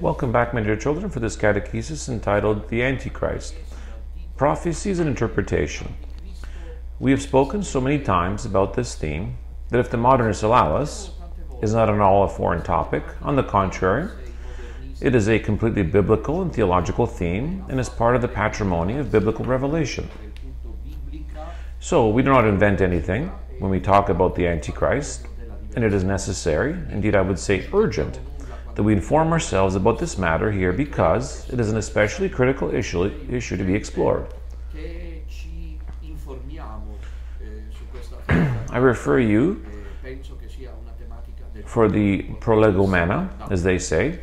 Welcome back, my dear children, for this catechesis entitled The Antichrist Prophecies and Interpretation. We have spoken so many times about this theme that if the modernists allow us, is not at all a foreign topic. On the contrary, it is a completely biblical and theological theme and is part of the patrimony of biblical revelation. So, we do not invent anything when we talk about the Antichrist, and it is necessary, indeed, I would say urgent, that we inform ourselves about this matter here because it is an especially critical issue, issue to be explored. I refer you for the prolegomena, as they say,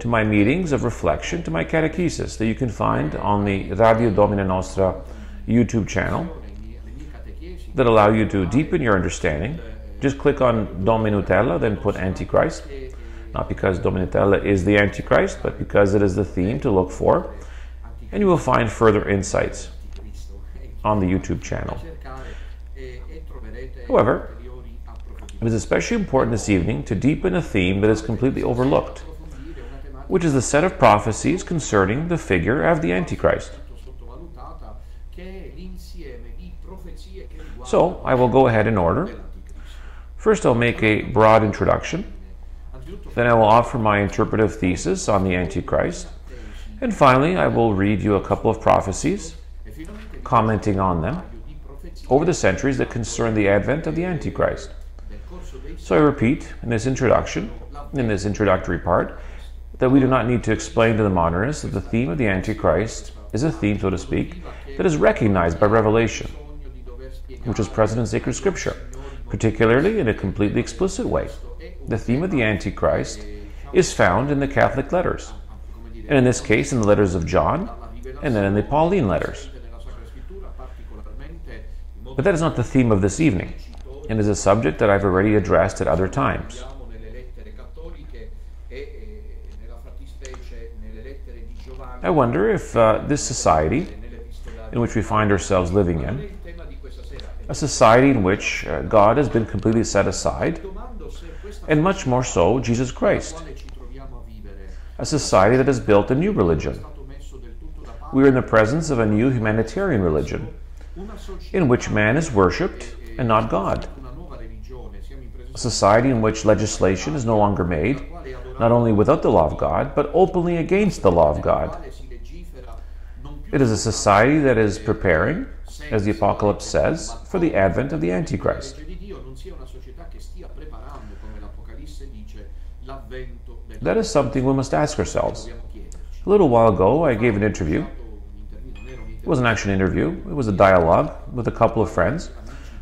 to my meetings of reflection, to my catechesis that you can find on the Radio Domina Nostra YouTube channel that allow you to deepen your understanding. Just click on Don Minutella, then put Antichrist not because Don Minutella is the Antichrist, but because it is the theme to look for. And you will find further insights on the YouTube channel. However, it is especially important this evening to deepen a theme that is completely overlooked, which is the set of prophecies concerning the figure of the Antichrist. So, I will go ahead in order. First, I'll make a broad introduction then I will offer my interpretive thesis on the Antichrist. And finally, I will read you a couple of prophecies, commenting on them over the centuries that concern the advent of the Antichrist. So I repeat in this introduction, in this introductory part, that we do not need to explain to the modernists that the theme of the Antichrist is a theme, so to speak, that is recognized by revelation, which is present in sacred scripture, particularly in a completely explicit way the theme of the Antichrist is found in the Catholic letters, and in this case in the letters of John, and then in the Pauline letters. But that is not the theme of this evening, and is a subject that I've already addressed at other times. I wonder if uh, this society in which we find ourselves living in, a society in which uh, God has been completely set aside, and much more so Jesus Christ. A society that has built a new religion. We are in the presence of a new humanitarian religion, in which man is worshipped and not God. A society in which legislation is no longer made, not only without the law of God, but openly against the law of God. It is a society that is preparing, as the Apocalypse says, for the advent of the Antichrist. That is something we must ask ourselves. A little while ago, I gave an interview. It wasn't actually an interview, it was a dialogue with a couple of friends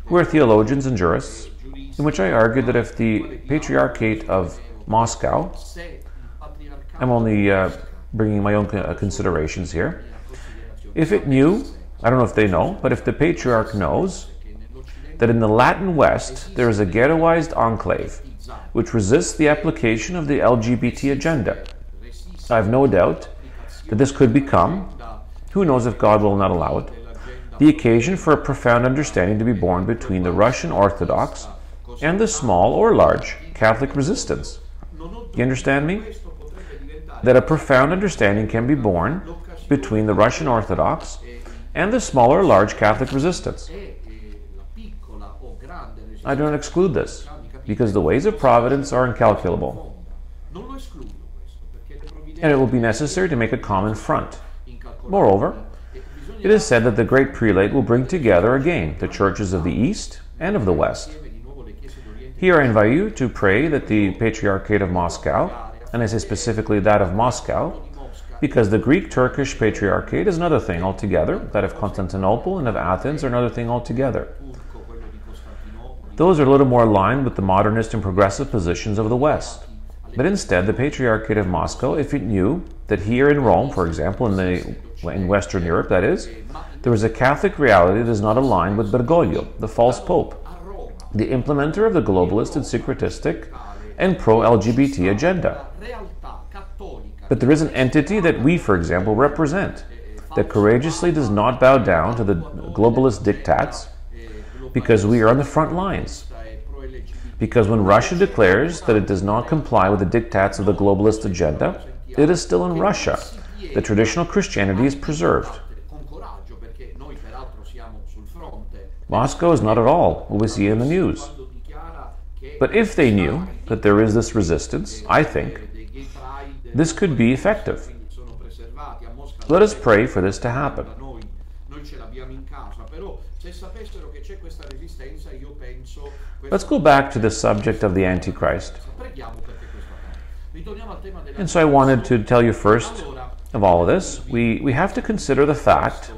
who are theologians and jurists, in which I argued that if the Patriarchate of Moscow, I'm only uh, bringing my own considerations here, if it knew, I don't know if they know, but if the Patriarch knows that in the Latin West there is a ghettoized enclave which resists the application of the LGBT agenda. I have no doubt that this could become, who knows if God will not allow it, the occasion for a profound understanding to be born between the Russian Orthodox and the small or large Catholic resistance. You understand me? That a profound understanding can be born between the Russian Orthodox and the small or large Catholic resistance. I don't exclude this because the ways of providence are incalculable. And it will be necessary to make a common front. Moreover, it is said that the great prelate will bring together again the churches of the East and of the West. Here I invite you to pray that the Patriarchate of Moscow, and I say specifically that of Moscow, because the Greek Turkish Patriarchate is another thing altogether, that of Constantinople and of Athens are another thing altogether. Those are a little more aligned with the modernist and progressive positions of the West. But instead, the Patriarchate of Moscow, if it knew that here in Rome, for example, in, the, in Western Europe, that is, there was a Catholic reality that is not aligned with Bergoglio, the false pope, the implementer of the globalist and syncretistic and pro LGBT agenda. But there is an entity that we, for example, represent that courageously does not bow down to the globalist diktats because we are on the front lines. Because when Russia declares that it does not comply with the diktats of the globalist agenda, it is still in Russia. The traditional Christianity is preserved. Moscow is not at all what we see in the news. But if they knew that there is this resistance, I think this could be effective. Let us pray for this to happen. Let's go back to the subject of the Antichrist. And so I wanted to tell you first of all of this, we, we have to consider the fact,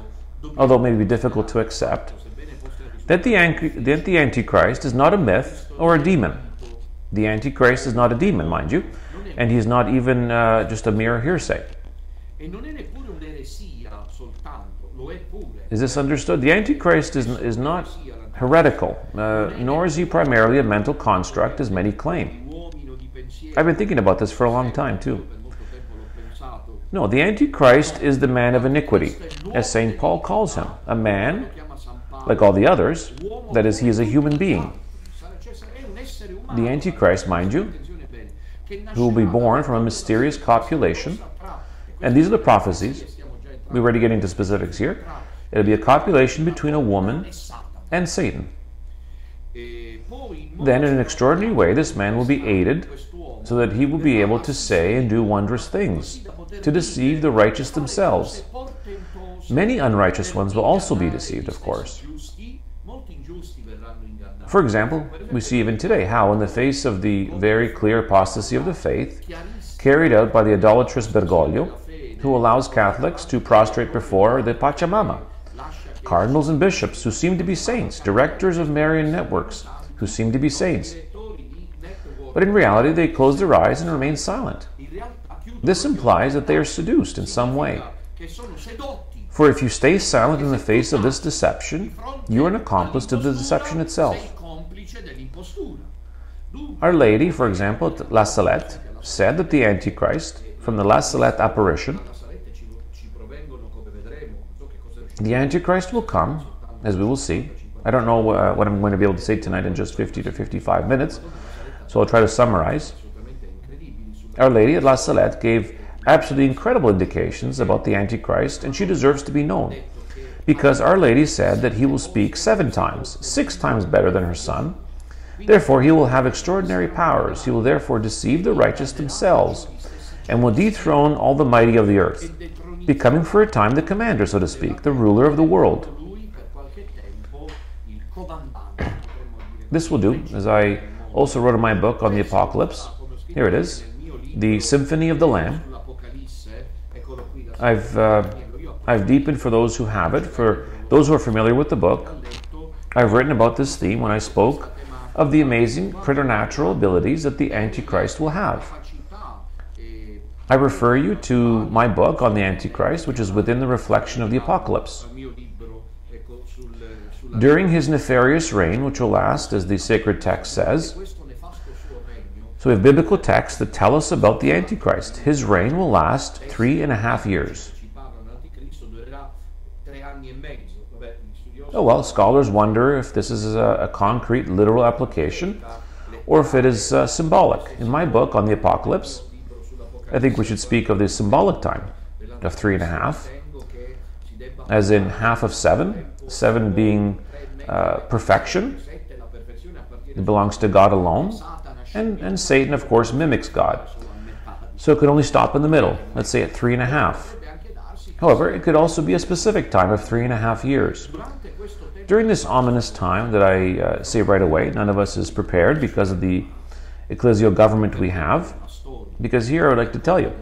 although it may be difficult to accept, that the, that the Antichrist is not a myth or a demon. The Antichrist is not a demon, mind you, and he's not even uh, just a mere hearsay. Is this understood? The Antichrist is, is not heretical, uh, nor is he primarily a mental construct, as many claim. I've been thinking about this for a long time, too. No, the Antichrist is the man of iniquity, as St. Paul calls him, a man like all the others, that is, he is a human being. The Antichrist, mind you, who will be born from a mysterious copulation, and these are the prophecies. We're already getting into specifics here. It'll be a copulation between a woman and Satan. Then, in an extraordinary way, this man will be aided so that he will be able to say and do wondrous things, to deceive the righteous themselves. Many unrighteous ones will also be deceived, of course. For example, we see even today how, in the face of the very clear apostasy of the faith, carried out by the idolatrous Bergoglio, who allows Catholics to prostrate before the Pachamama, cardinals and bishops who seem to be saints, directors of Marian networks who seem to be saints. But in reality, they close their eyes and remain silent. This implies that they are seduced in some way. For if you stay silent in the face of this deception, you are an accomplice to the deception itself. Our Lady, for example, at La Salette, said that the Antichrist, from the La Salette apparition, the Antichrist will come, as we will see. I don't know uh, what I'm going to be able to say tonight in just 50 to 55 minutes, so I'll try to summarize. Our Lady at La Salette gave absolutely incredible indications about the Antichrist, and she deserves to be known. Because Our Lady said that he will speak seven times, six times better than her son, Therefore, he will have extraordinary powers. He will therefore deceive the righteous themselves and will dethrone all the mighty of the earth, becoming for a time the commander, so to speak, the ruler of the world. This will do, as I also wrote in my book on the Apocalypse. Here it is The Symphony of the Lamb. I've, uh, I've deepened for those who have it, for those who are familiar with the book. I've written about this theme when I spoke of the amazing preternatural abilities that the Antichrist will have. I refer you to my book on the Antichrist, which is within the reflection of the Apocalypse. During his nefarious reign, which will last, as the sacred text says, so we have biblical texts that tell us about the Antichrist. His reign will last three and a half years. Oh well, scholars wonder if this is a, a concrete, literal application or if it is uh, symbolic. In my book on the apocalypse, I think we should speak of the symbolic time of three and a half, as in half of seven, seven being uh, perfection, it belongs to God alone, and, and Satan, of course, mimics God. So it could only stop in the middle, let's say at three and a half. However, it could also be a specific time of three and a half years. During this ominous time that I uh, say right away, none of us is prepared because of the ecclesial government we have. Because here I would like to tell you,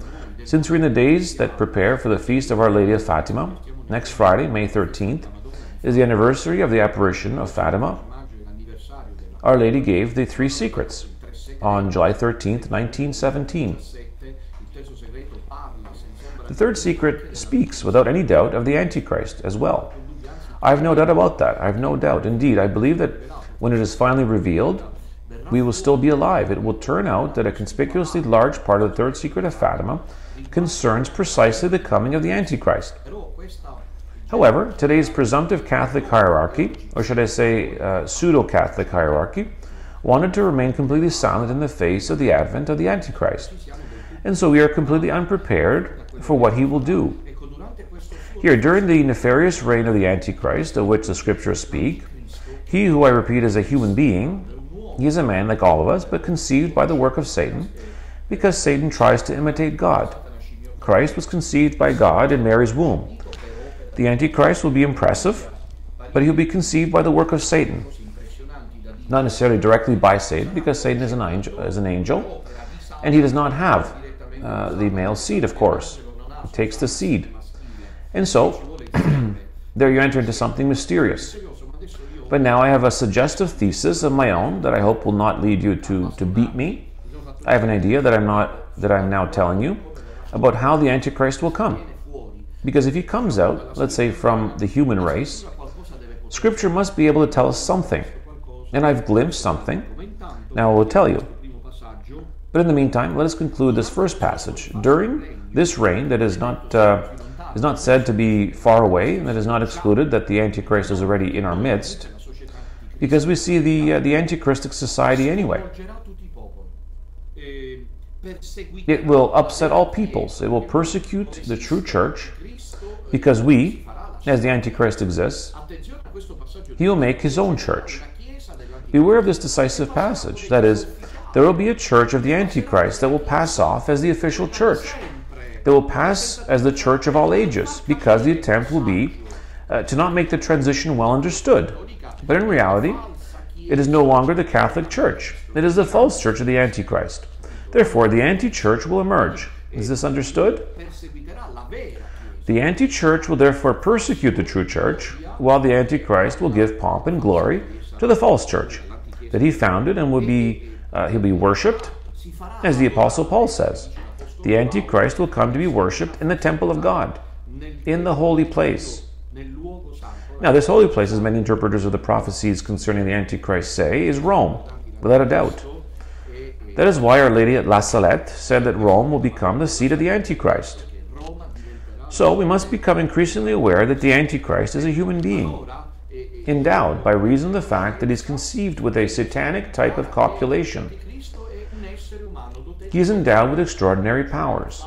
since we're in the days that prepare for the feast of Our Lady of Fatima, next Friday, May 13th, is the anniversary of the apparition of Fatima. Our Lady gave the three secrets on July 13th, 1917. The third secret speaks, without any doubt, of the Antichrist as well. I have no doubt about that. I have no doubt. Indeed, I believe that when it is finally revealed, we will still be alive. It will turn out that a conspicuously large part of the third secret of Fatima concerns precisely the coming of the Antichrist. However, today's presumptive Catholic hierarchy, or should I say uh, pseudo Catholic hierarchy, wanted to remain completely silent in the face of the advent of the Antichrist. And so we are completely unprepared for what he will do. Here, during the nefarious reign of the Antichrist, of which the scriptures speak, he who I repeat is a human being, he is a man like all of us, but conceived by the work of Satan, because Satan tries to imitate God. Christ was conceived by God in Mary's womb. The Antichrist will be impressive, but he'll be conceived by the work of Satan. Not necessarily directly by Satan, because Satan is an angel, is an angel and he does not have uh, the male seed, of course. He takes the seed. And so, there you enter into something mysterious. But now I have a suggestive thesis of my own that I hope will not lead you to, to beat me. I have an idea that I'm not that I'm now telling you about how the Antichrist will come. Because if he comes out, let's say from the human race, Scripture must be able to tell us something. And I've glimpsed something. Now I will tell you. But in the meantime, let us conclude this first passage. During this reign that is not uh, is not said to be far away, and that is not excluded that the Antichrist is already in our midst, because we see the uh, the Antichristic society anyway. It will upset all peoples. It will persecute the true church, because we, as the Antichrist exists, he will make his own church. Beware of this decisive passage. That is, there will be a church of the Antichrist that will pass off as the official church. That will pass as the church of all ages, because the attempt will be uh, to not make the transition well understood. But in reality, it is no longer the Catholic Church. It is the false church of the Antichrist. Therefore, the anti church will emerge. Is this understood? The anti church will therefore persecute the true church, while the Antichrist will give pomp and glory to the false church that he founded and will be uh, he'll be worshipped, as the apostle Paul says. The Antichrist will come to be worshipped in the temple of God, in the holy place. Now, this holy place, as many interpreters of the prophecies concerning the Antichrist say, is Rome, without a doubt. That is why Our Lady at La Salette said that Rome will become the seat of the Antichrist. So we must become increasingly aware that the Antichrist is a human being, endowed by reason of the fact that he's conceived with a satanic type of copulation. He is endowed with extraordinary powers.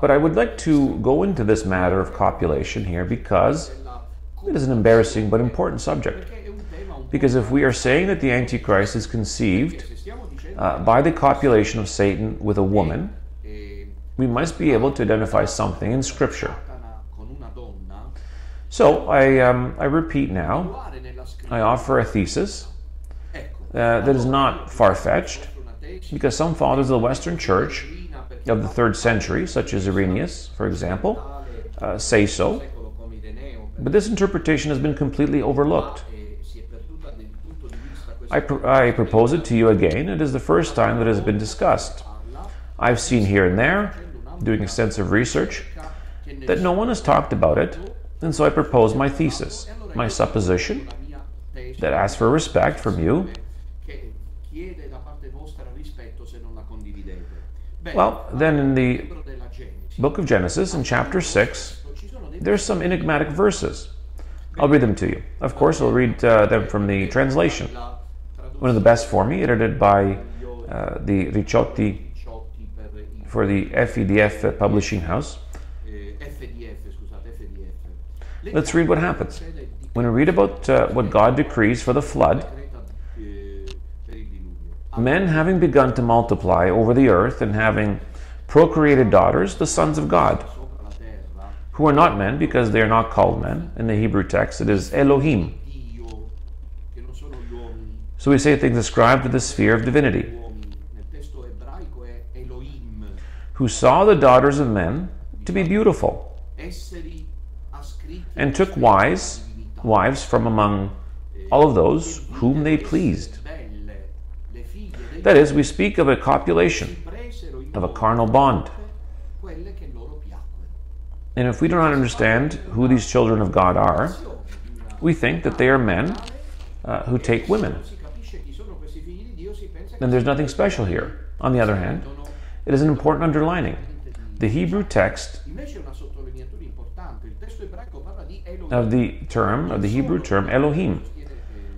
But I would like to go into this matter of copulation here because it is an embarrassing but important subject. Because if we are saying that the Antichrist is conceived uh, by the copulation of Satan with a woman, we must be able to identify something in Scripture. So I, um, I repeat now, I offer a thesis uh, that is not far fetched, because some fathers of the Western Church of the third century, such as Irenaeus, for example, uh, say so. But this interpretation has been completely overlooked. I, pr- I propose it to you again. It is the first time that it has been discussed. I've seen here and there, doing extensive research, that no one has talked about it, and so I propose my thesis, my supposition, that asks for respect from you. Well, then in the book of Genesis, in chapter 6, there's some enigmatic verses. I'll read them to you. Of course, I'll read uh, them from the translation. One of the best for me, edited by uh, the Ricciotti for the FEDF publishing house. Let's read what happens. When we read about uh, what God decrees for the flood, men having begun to multiply over the earth and having procreated daughters, the sons of God, who are not men because they are not called men. In the Hebrew text, it is Elohim. So we say things ascribed to the sphere of divinity, who saw the daughters of men to be beautiful, and took wives, wives from among all of those whom they pleased. That is, we speak of a copulation, of a carnal bond. And if we do not understand who these children of God are, we think that they are men uh, who take women. Then there's nothing special here. On the other hand, it is an important underlining The Hebrew text of the term, of the Hebrew term Elohim.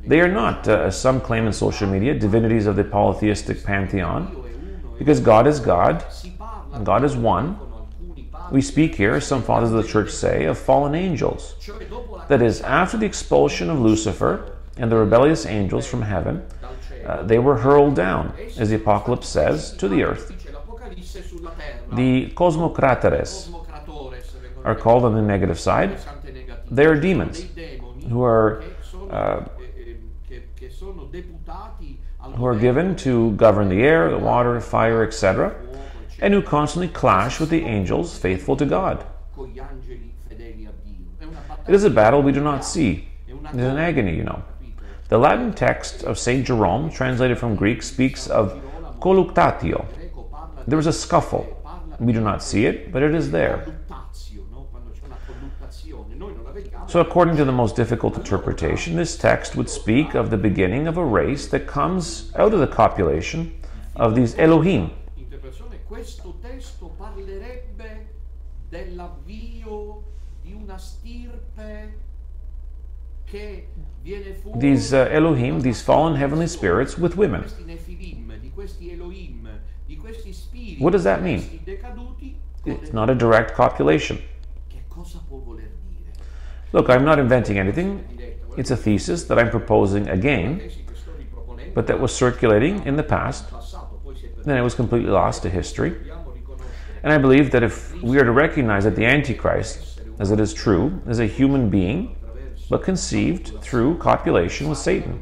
They are not, uh, as some claim in social media, divinities of the polytheistic pantheon, because God is God, God is one. We speak here, some fathers of the church say, of fallen angels. That is, after the expulsion of Lucifer and the rebellious angels from heaven, uh, they were hurled down, as the Apocalypse says, to the earth. The cosmocrateres are called on the negative side. They are demons who are uh, who are given to govern the air, the water, fire, etc., and who constantly clash with the angels faithful to God. It is a battle we do not see. It is an agony, you know. The Latin text of St. Jerome, translated from Greek, speaks of colluctatio. There was a scuffle. We do not see it, but it is there. So, according to the most difficult interpretation, this text would speak of the beginning of a race that comes out of the copulation of these Elohim. interpretazione, questo testo parlerebbe dell'avvio di una stirpe che viene fuori These uh, Elohim, these fallen heavenly spirits, with women. questi Nefilim, di questi Elohim, di questi spiriti What does that mean? celesti decaduti. con It's not a direct copulation. Look, I'm not inventing anything. It's a thesis that I'm proposing again, but that was circulating in the past. Then it was completely lost to history. And I believe that if we are to recognize that the Antichrist, as it is true, is a human being, but conceived through copulation with Satan,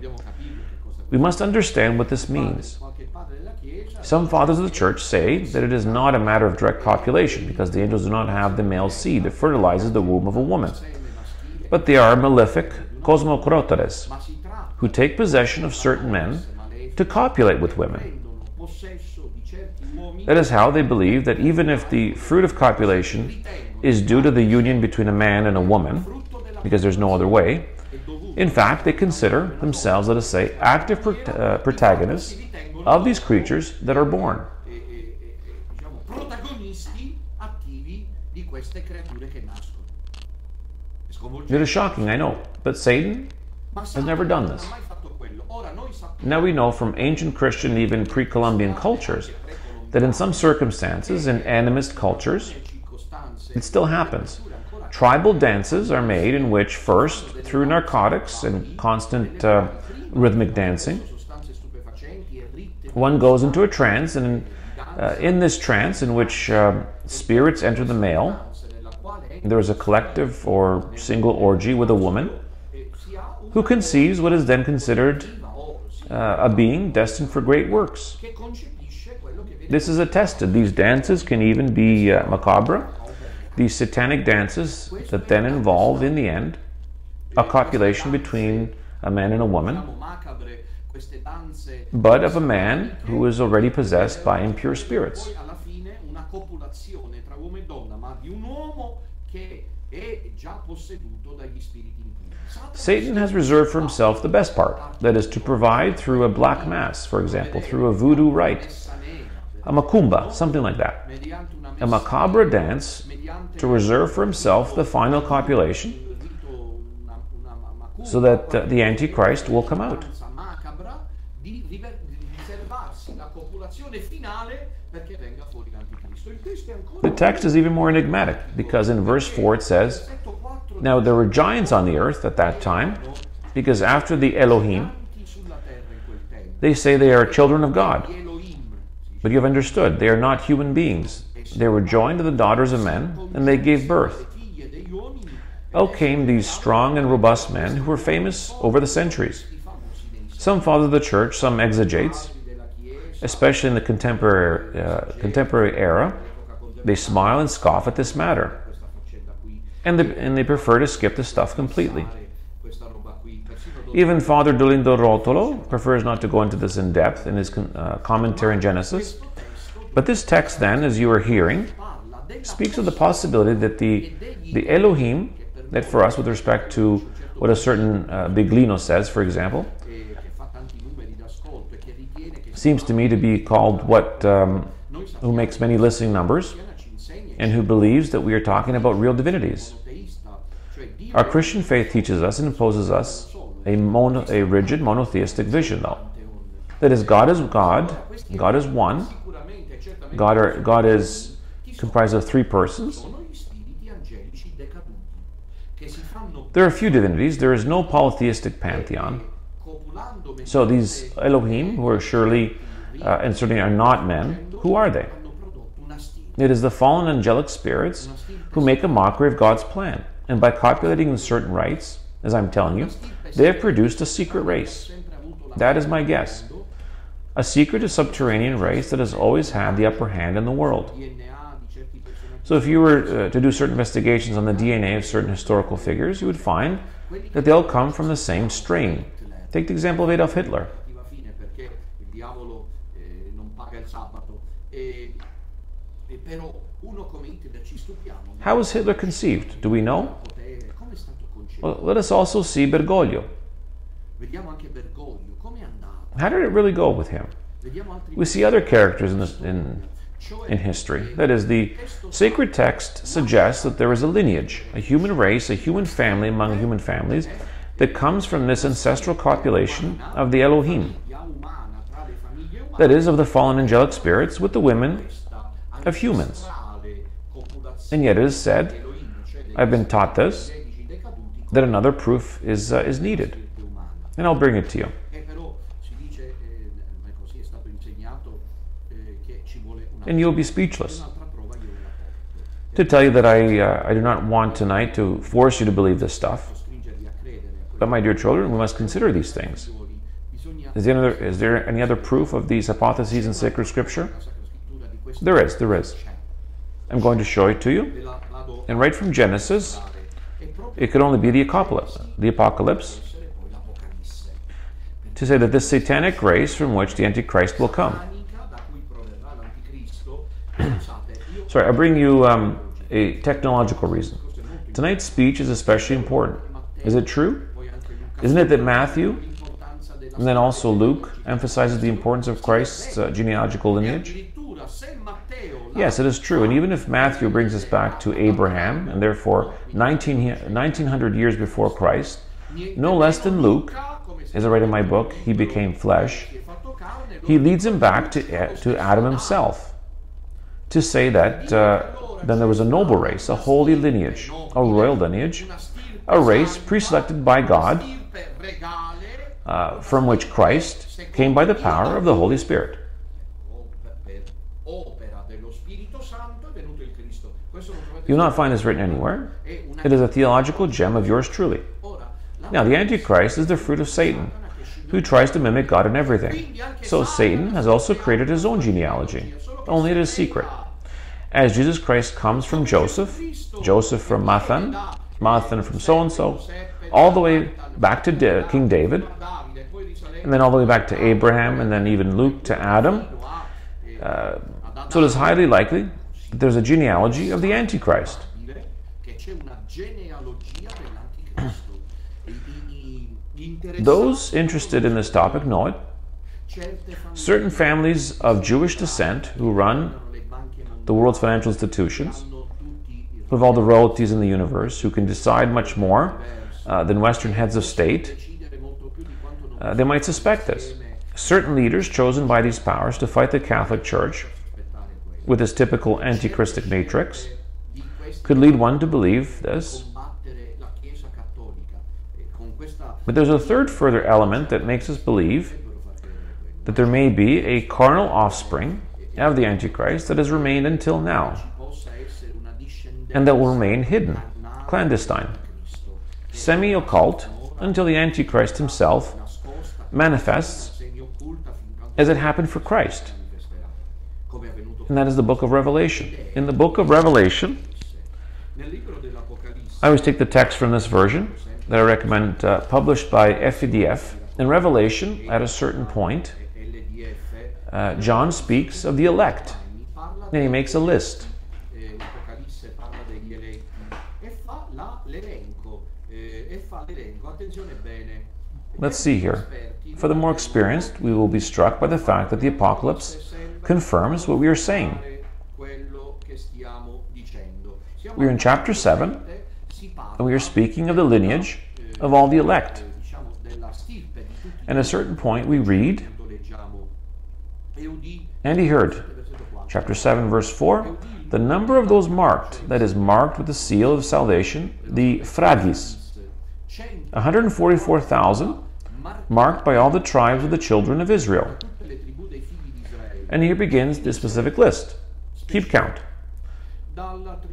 we must understand what this means. Some fathers of the church say that it is not a matter of direct copulation because the angels do not have the male seed that fertilizes the womb of a woman, but they are malefic cosmocroteres ma si tratta who take possession of certain men to copulate with women. That is how they believe that even if the fruit of copulation is due to the union between a man and a woman, because there's no other way, in fact, they consider themselves, let us say, active prot- uh, protagonists of these creatures that are born. It is shocking, I know, but Satan has never done this. Now we know from ancient Christian, even pre Columbian cultures, that in some circumstances, in animist cultures, it still happens. Tribal dances are made in which, first, through narcotics and constant uh, rhythmic dancing, one goes into a trance, and uh, in this trance, in which um spirits enter the male, there is a collective or single orgy with a woman who conceives what is then considered uh, a being destined for great works. This is attested. These dances can even be uh, macabre. These satanic dances that then involve, in the end, a copulation between a man and a woman, but of a man who is already possessed by impure spirits. Satan has reserved for himself the best part, that is, to provide through a black mass, for example, through a voodoo rite, a macumba, something like that, a macabre dance to reserve for himself the final copulation il rito, una, una ma- macumba, so that the Antichrist will come out. The text is even more enigmatic because in verse 4 it says, Now there were giants on the earth at that time, because after the Elohim, they say they are children of God. But you have understood, they are not human beings. They were joined to the daughters of men, and they gave birth. Out came these strong and robust men who were famous over the centuries. Some fathers of the church, some exegetes, especially in the contemporary, uh, contemporary era, they smile and scoff at this matter, and they, and they prefer to skip the stuff completely. Even Father Dolindo Ruotolo prefers not to go into this in depth in his uh, commentary in Genesis. But this text, then, as you are hearing, speaks of the possibility that the, the Elohim, that for us, with respect to what a certain uh, Biglino says, for example, seems to me to be called what, um, who makes many listening numbers, and who believes that we are talking about real divinities. Our Christian faith teaches us and imposes us a, mono, a rigid monotheistic vision, though. That is, God is God, God is one, God, are, God is comprised of three persons. There are a few divinities, there is no polytheistic pantheon. So these Elohim, who are surely uh, and certainly are not men, who are they? It is the fallen angelic spirits who make a mockery of God's plan. And by copulating with certain rites, as I'm telling you, they have produced a secret race. That is my guess. A secret subterranean race that has always had the upper hand in the world. So if you were uh, to do certain investigations on the DNA of certain historical figures, you would find that they all come from the same strain. Take the example of Adolf Hitler. How was Hitler conceived? Do we know? potere come è stato concepito Well, let us also see Bergoglio. vediamo anche Bergoglio come è andato How did it really go with him? We see other characters in, this, in, in history. That is, the sacred text suggests that there is a lineage, a human race, a human family among human families that comes from this ancestral copulation of the Elohim. famiglia umana tra le famiglie umane That is, of the fallen angelic spirits with the women of humans. And yet it is said, I've been taught this, that another proof is, uh, is needed. And I'll bring it to you. And you'll be speechless. To tell you that I, uh, I do not want tonight to force you to believe this stuff, but my dear children, we must consider these things. Is there, any other, is there any other proof of these hypotheses in sacred scripture? There is, there is. I'm going to show it to you. Ve la vado And right from Genesis, a dare. Proprio it could only be the apocalypse, the apocalypse essere poi l'Apocalisse. to say that this satanic race from which the Antichrist will come. Manica da cui proverrà l'Anticristo. Pensate, io Sorry, I bring you um, a technological reason. Tonight's speech is especially important. Is it true? poi anche Luca Isn't it that Matthew and then also Luke emphasizes the importance of Christ's uh, genealogical lineage? Yes, it is true. And even if Matthew brings us back to Abraham, and therefore 19, 1900 years before Christ, no less than Luke, as I write in my book, he became flesh, he leads him back to, to Adam himself to say that uh, then there was a noble race, a holy lineage, a royal lineage, a race pre-selected by God, uh, from which Christ came by the power of the Holy Spirit. Questo non trovate You will not find this written anywhere. It is a theological gem of yours truly. Now, the Antichrist is the fruit of Satan, who tries to mimic God in everything. So Satan has also created his own genealogy, only it is secret. As Jesus Christ comes from Joseph, Joseph from Mathan, Mathan from so and so, all the way back to Da- King David, and then all the way back to Abraham, and then even Luke to Adam. Uh, so it is highly likely there's a genealogy of the Antichrist. dire che c'è una genealogia dell'Anticristo. I- i- gli interessati Those interested in this topic know it. Certain families of Jewish descent who run hanno le banche mondiali, the world's financial institutions, hanno tutti i who have all the royalties in the universe, who can decide much more uh, than Western heads of state, decidere molto più di quanto non uh, they might suspect this. Certain leaders chosen by these powers to fight the Catholic Church. With its typical antichristic matrix could lead one to believe this. But there's a third further element that makes us believe that there may be a carnal offspring of the Antichrist that has remained until now and that will remain hidden, clandestine, semi occult, until the Antichrist himself manifests as it happened for Christ. And that is the book of Revelation. In the book of Revelation. I always take the text from this version that I recommend, uh, published by FEDF. In Revelation, at a certain point, uh, John speaks of the elect, and he makes a list. Let's see here. For the more experienced, we will be struck by the fact that the apocalypse confirms what we are saying. stiamo We're in chapter 7, and we are speaking of the lineage of all the elect. And at a certain point, we read, And he heard, chapter 7, verse 4, the number of those marked, that is, marked with the seal of salvation, the sphragis, 100 144,000, marked by all the tribes of the children of Israel. And here begins the specific list. Keep count.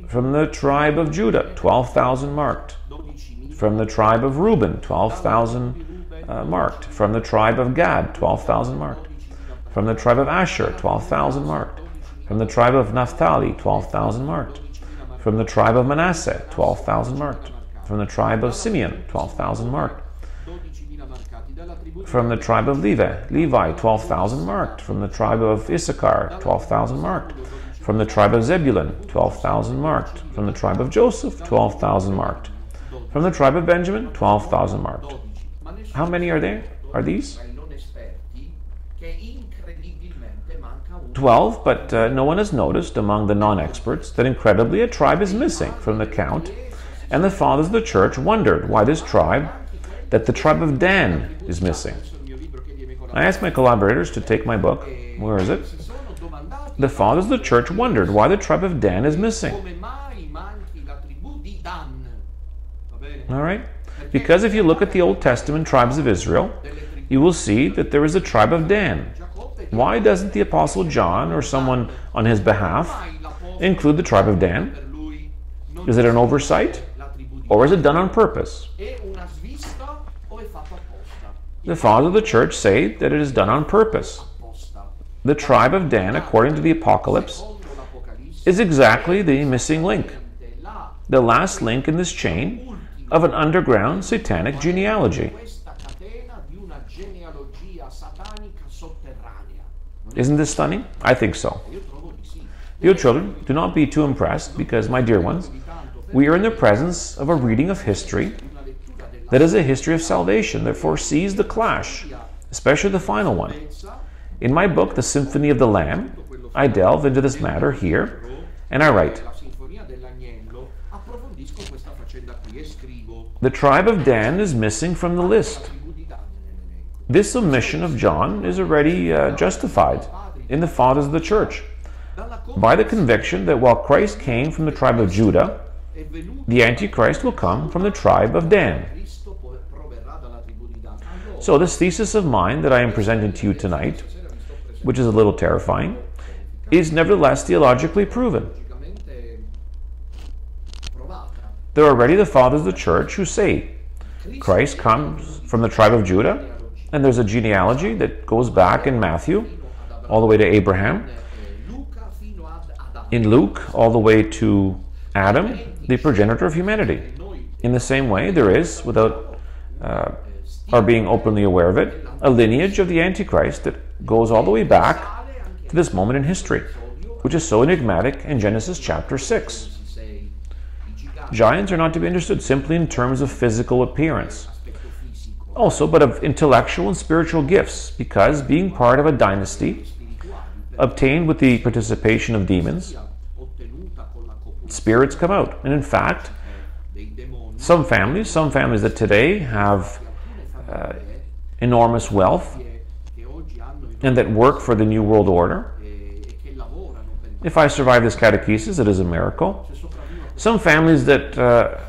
From the tribe of Judah, 12,000 marked. From the tribe of Reuben, 12,000 uh, marked. From the tribe of Gad, 12,000 marked. From the tribe of Asher, 12,000 marked. From the tribe of Naphtali, 12,000 marked. From the tribe of Manasseh, 12,000 marked. From the tribe of Simeon, 12,000 marked. From the tribe of Levi, Levi, 12,000 marked. From the tribe of Issachar, 12,000 marked. From the tribe of Zebulun, 12,000 marked. From the tribe of Joseph, 12,000 marked. From the tribe of Benjamin, 12,000 marked. 12 ma nessuno How many are there? Are these? tra i non esperti che incredibilmente manca uno 12, but uh, no one has noticed among the non experts that incredibly a tribe is missing from the count, and the fathers of the church wondered why this tribe, that the tribe of Dan, is missing. I asked my collaborators to take my book. Where is it? The fathers of the church wondered why the tribe of Dan is missing. All right? Because if you look at the Old Testament tribes of Israel, you will see that there is a tribe of Dan. Why doesn't the Apostle John or someone on his behalf include the tribe of Dan? Is it an oversight? Or is it done on purpose? The fathers of the church say that it is done on purpose. The tribe of Dan, according to the Apocalypse, is exactly the missing link, the last link in this chain of an underground satanic genealogy. Isn't this stunning? I think so. Dear children, do not be too impressed because, my dear ones, we are in the presence of a reading of history that is a history of salvation that foresees the clash, especially the final one. In my book, The Symphony of the Lamb, I delve into this matter here, and I write The tribe of Dan is missing from the list. This omission of John is already uh, justified in the fathers of the church by the conviction that while Christ came from the tribe of Judah, the Antichrist will come from the tribe of Dan. So, this thesis of mine that I am presenting to you tonight, which is a little terrifying, is nevertheless theologically proven. There are already the fathers of the church who say Christ comes from the tribe of Judah, and there's a genealogy that goes back in Matthew all the way to Abraham, in Luke all the way to Adam, the progenitor of humanity. In the same way, there is, without uh, our being openly aware of it, a lineage of the Antichrist that goes all the way back to this moment in history, which is so enigmatic in Genesis chapter 6. si sei i giganti Giants are not to be understood simply in terms of physical appearance, also, but of intellectual and spiritual gifts, because being part of a dynasty obtained with the participation of demons, spirits come out. And in fact, some families, some families that today have famiglie enormous wealth and that work for the New World Order, if I survive this catechesis, it is a miracle. Some families that, uh,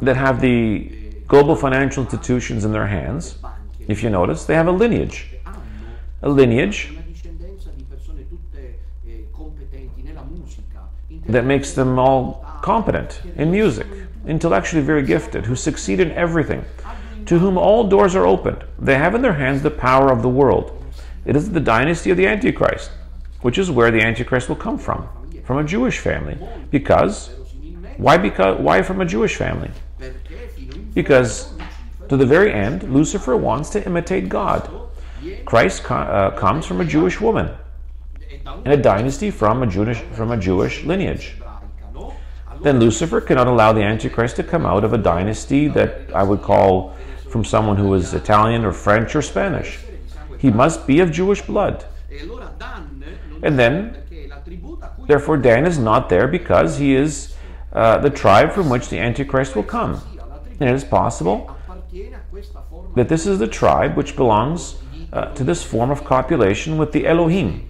that have the global financial institutions in their hands, if you notice, they have a lineage. A lineage that makes them all competent in music, intellectually very gifted, who succeed in everything, to whom all doors are opened. They have in their hands the power of the world. It is the dynasty of the Antichrist, which is where the Antichrist will come from, from a Jewish family. Because, why, because, why from a Jewish family? in Because to the very end, Lucifer wants to imitate God. Christ co- uh, comes from a Jewish woman, and a dynasty from a Jewish, from a Jewish lineage. then Lucifer cannot allow the Antichrist to come out of a dynasty that I would call from someone who is Italian or French or Spanish. He must be of Jewish blood. And then, Therefore, Dan is not there because he is uh, the tribe from which the Antichrist will come. And it is possible that this is the tribe which belongs uh, to this form of copulation with the Elohim,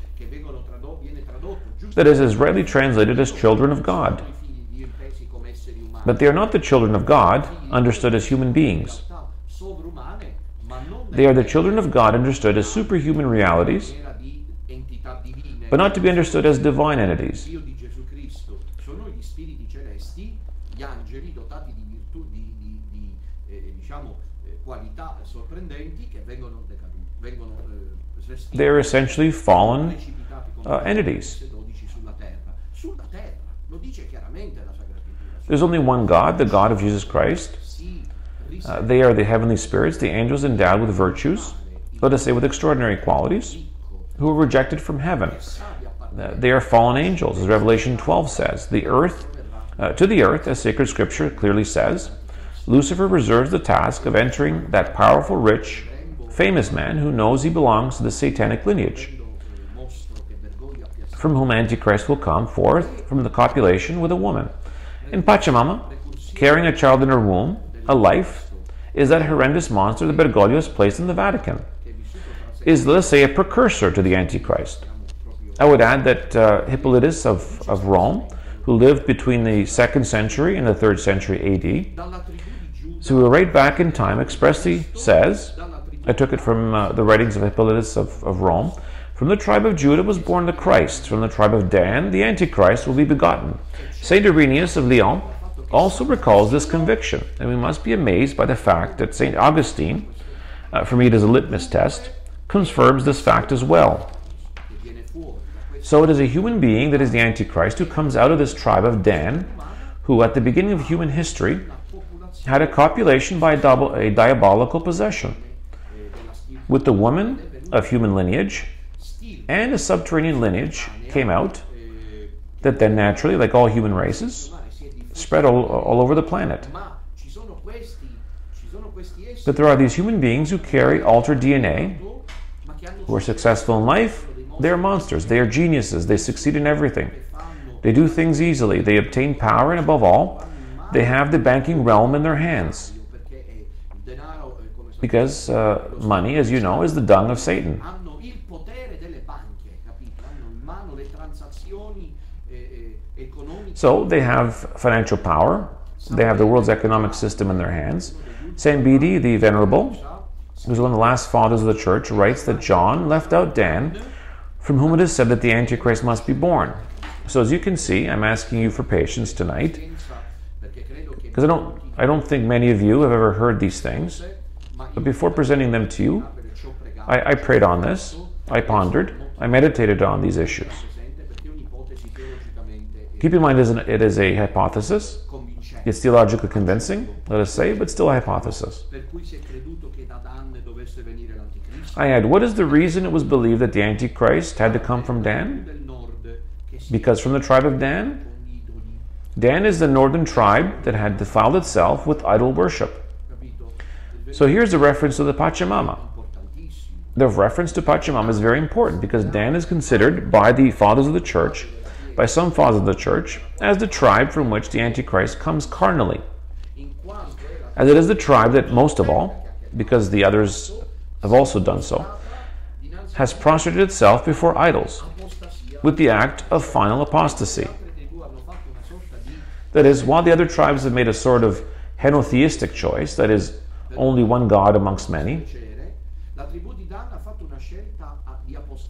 that is, rightly translated as children of God. But they are not the children of God, understood as human beings. They are the children of God, understood as superhuman realities, but not to be understood as divine entities. They are essentially fallen uh, entities. 12 sulla terra. Sulla terra, lo dice chiaramente la Sacra Scrittura. There's only one God, the God of Jesus Christ. Uh, they are the heavenly spirits, the angels endowed with virtues, let us say with extraordinary qualities, who were rejected from heaven. Uh, they are fallen angels, as Revelation 12 says. The earth, uh, to the earth, as sacred scripture clearly says, Lucifer reserves the task of entering that powerful, rich, famous man who knows he belongs to the satanic lineage, from whom Antichrist will come forth from the copulation with a woman. In Pachamama, carrying a child in her womb, a life, is that horrendous monster that Bergoglio has placed in the Vatican. Is, let us say, a precursor to the Antichrist. I would add that uh, Hippolytus of, of Rome, who lived between the second century and the third century AD, so we're right back in time, expressly says, I took it from uh, the writings of Hippolytus of, of Rome, from the tribe of Judah was born the Christ, from the tribe of Dan the Antichrist will be begotten. Saint Irenaeus of Lyon also recalls this conviction, and we must be amazed by the fact that Saint Augustine, uh, for me it is a litmus test, confirms this fact as well. So it is a human being that is the Antichrist who comes out of this tribe of Dan, who at the beginning of human history had a copulation by a, double, a diabolical possession with the woman of human lineage, and a subterranean lineage came out that then naturally, like all human races, spread all, all over the planet. Ma ci sono questi, ci sono questi esseri But there are these human beings who carry altered DNA, ma che hanno who are successful in life. They are monsters. They are geniuses. They succeed in everything. They do things easily. They obtain power, and above all, they have the banking realm in their hands. eh, eh, Because uh, money, as you know, is the dung of Satan. So they have financial power. They have the world's economic system in their hands. Saint Bede, the Venerable, who's one of the last fathers of the church, writes that John left out Dan, from whom it is said that the Antichrist must be born. So as you can see, I'm asking you for patience tonight, because I don't, I don't think many of you have ever heard these things. But before presenting them to you, I, I prayed on this, I pondered, I meditated on these issues. Keep in mind, it is an- it is a hypothesis. It's theologically convincing, let us say, but still a hypothesis. Per cui si è creduto che da Dan dovesse venire l'anticristo I add, what is the reason it was believed that the Antichrist had to come from Dan? del nord che si Because from the tribe of Dan? Dan is the northern tribe that had defiled itself with idol worship. So here's a reference to the Pachamama. The reference to Pachamama is very important because Dan is considered by the fathers of the church, by some fathers of the church, as the tribe from which the Antichrist comes carnally. As it is the tribe that most of all, because the others have also done so, has prostrated itself before idols with the act of final apostasy. That is, while the other tribes have made a sort of henotheistic choice, that is, only one God amongst many,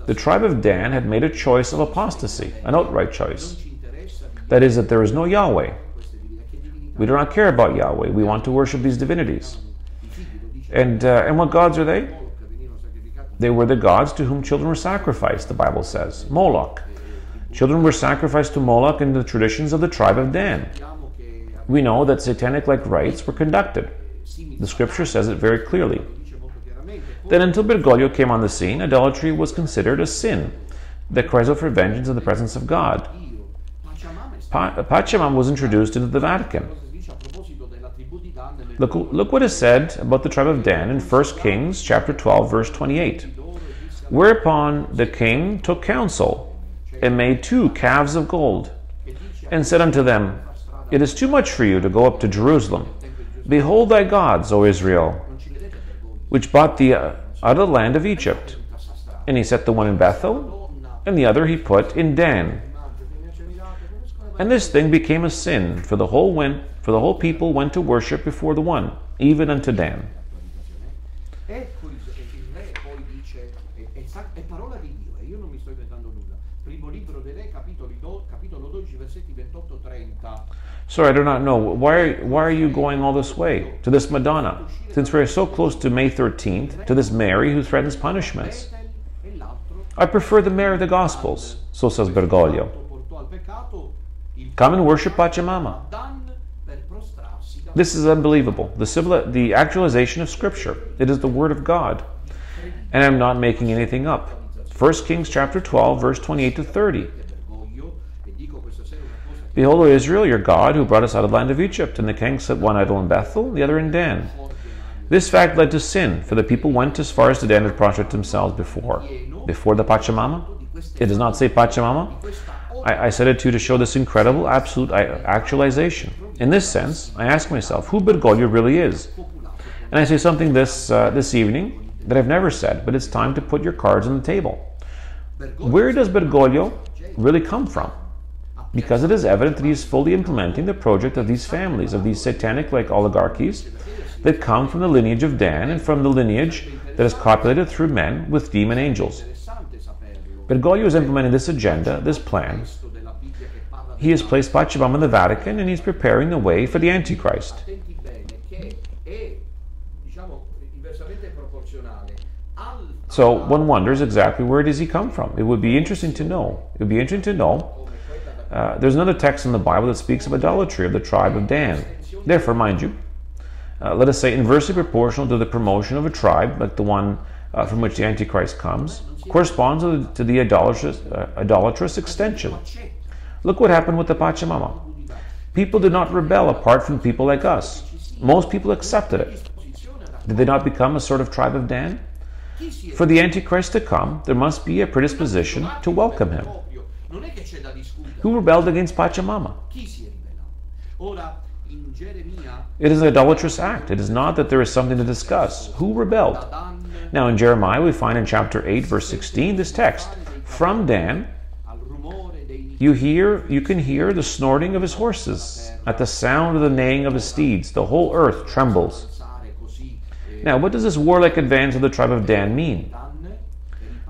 the tribe of Dan had made a choice of apostasy, an outright choice. That is, that there is no Yahweh. We do not care about Yahweh. We want to worship these divinities. And, uh, and what gods are they? They were the gods to whom children were sacrificed, the Bible says. Moloch. Children were sacrificed to Moloch in the traditions of the tribe of Dan. We know that satanic like rites were conducted. The scripture says it very clearly. Then, until Bergoglio came on the scene, idolatry was considered a sin that cries out for vengeance in the presence of God. Pa- Pachamama was introduced into the Vatican. Look, look what is said about the tribe of Dan in 1 Kings chapter 12, verse 28. loro e disse a Whereupon the king took counsel and made two calves of gold and said unto them, It is too much for you to go up to Jerusalem. Behold thy gods, O Israel, Non ci vedete Bergoglio? Which bought the uh, the land of Egypt. And he set the one in Bethel, and the other he put in Dan. And this thing became a sin, for the whole went, for the whole people went to worship before the one, even unto Dan. Primo libro dei re, capitolo 12, versetti 28-30. Sir, I do not know. Why are, why are you going all this way? To this Madonna? Since we are so close to May 13th, to this Mary who threatens punishments. I prefer the Mary of the Gospels, so says Bergoglio. Come and worship Pachamama. This is unbelievable. The, civil, the actualization of Scripture. It is the Word of God. And I'm not making anything up. 1 Kings chapter 12, verse 28 to 30. Bergoglio e dico questa sera una cosa che Behold, O Israel, your God, who brought us out of the land of Egypt. And the king set one idol in Bethel, the other in Dan. This fact led to sin, for the people went as far as to Dan to prostrate themselves before. Before the Pachamama? It does not say Pachamama. I, I said it to you to show this incredible, absolute actualization. In this sense, I ask myself who Bergoglio really is. And I say something this, uh, this evening that I've never said, but it's time to put your cards on the table. Where does Bergoglio really come from? Because it is evident that he is fully implementing the project of these families, of these satanic like oligarchies that come from the lineage of Dan and from the lineage that is copulated through men with demon angels. Bergoglio is implementing this agenda, this plan. He has placed Pachamama in the Vatican and he's preparing the way for the Antichrist. So one wonders exactly where does he come from? It would be interesting to know. It would be interesting to know. Uh, there's another text in the Bible that speaks of idolatry of the tribe of Dan. Therefore, mind you, uh, let us say inversely proportional to the promotion of a tribe, like the one uh, from which the Antichrist comes, corresponds to the, to the idolatrous, uh, idolatrous extension. Look what happened with the Pachamama. People did not rebel apart from people like us. Most people accepted it. Did they not become a sort of tribe of Dan? For the Antichrist to come, there must be a predisposition to welcome him. Who rebelled against Pachamama? It is an idolatrous act. It is not that there is something to discuss. Who rebelled? Now, in Jeremiah, we find in chapter 8, verse 16, this text From Dan, you hear, you can hear the snorting of his horses. At the sound of the neighing of his steeds, the whole earth trembles. Now, what does this warlike advance of the tribe of Dan mean?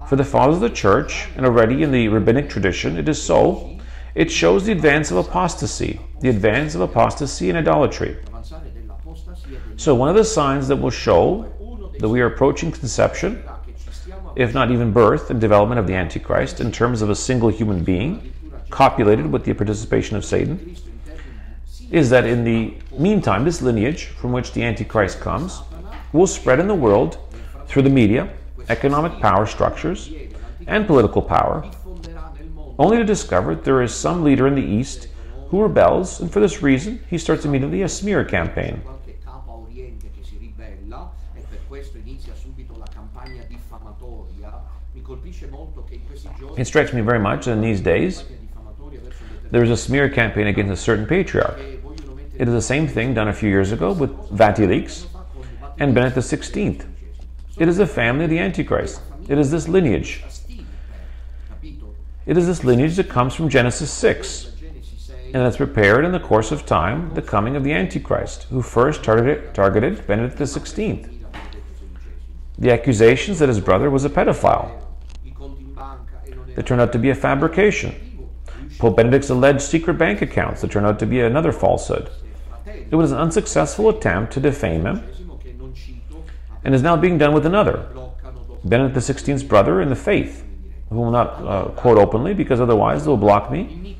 For the fathers of the church, and already in the rabbinic tradition, it is so. It shows the advance of apostasy, the advance of apostasy and idolatry. So, one of the signs that will show that we are approaching conception if not even birth and development of the Antichrist in terms of a single human being, copulated with the participation of Satan, is that in the meantime, this lineage from which the Antichrist comes will spread in the world through the media, economic power structures, and political power, only to discover there is some leader in the East who rebels, and for this reason, he starts immediately a smear campaign. It strikes me very much that in these days, there is a smear campaign against a certain patriarch. It is the same thing done a few years ago with Vatileaks and Benedict XVI. It is the family of the Antichrist. It is this lineage. It is this lineage that comes from Genesis 6 Da Genesi 6 and that's prepared in the course of time the coming of the Antichrist, who first targeted, targeted Benedict XVI. The accusations that his brother was a pedophile. That turned out to be a fabrication. Pope Benedict's alleged secret bank accounts that turned out to be another falsehood. It was an unsuccessful attempt to defame him and is now being done with another. Benedict XVI's brother in the faith, who will not uh, quote openly because otherwise they'll block me.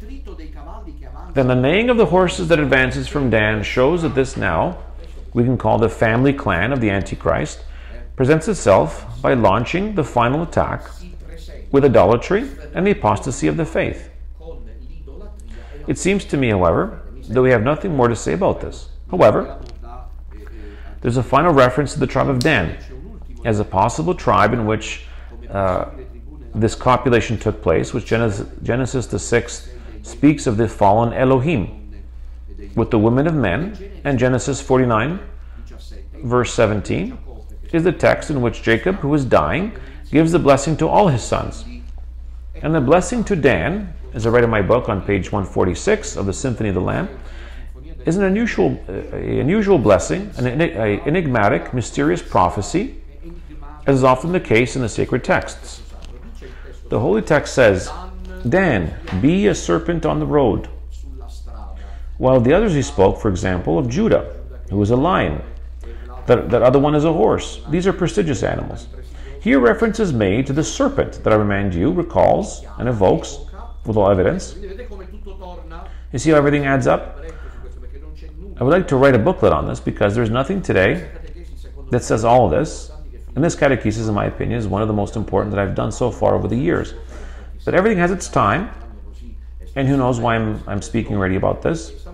Then the neighing of the horses that advances from Dan shows that this now, we can call the family clan of the Antichrist, presents itself by launching the final attack with idolatry and the apostasy of the faith. It seems to me, however, that we have nothing more to say about this. However, there's a final reference to the tribe of Dan as a possible tribe in which uh, this copulation took place, which Genesis, Genesis the sixth speaks of the fallen Elohim. with the women of men, and Genesis 49, verse 17, is the text in which Jacob, who is dying, gives the blessing to all his sons. And the blessing to Dan, as I write in my book on page 146 of the Symphony of the Lamb, is an unusual, uh, unusual blessing, an enigmatic, mysterious prophecy, as is often the case in the sacred texts. The Holy Text says, Dan, be a serpent on the road. While the others he spoke, for example, of Judah, who is a lion. That, that other one is a horse. These are prestigious animals. Here reference is made to the serpent that I remind you recalls and evokes with all evidence. You see how everything adds up? I would like to write a booklet on this because there's nothing today that says all of this. And this catechesis, in my opinion, is one of the most important that I've done so far over the years. But everything has its time, and who knows why I'm, I'm speaking already about this.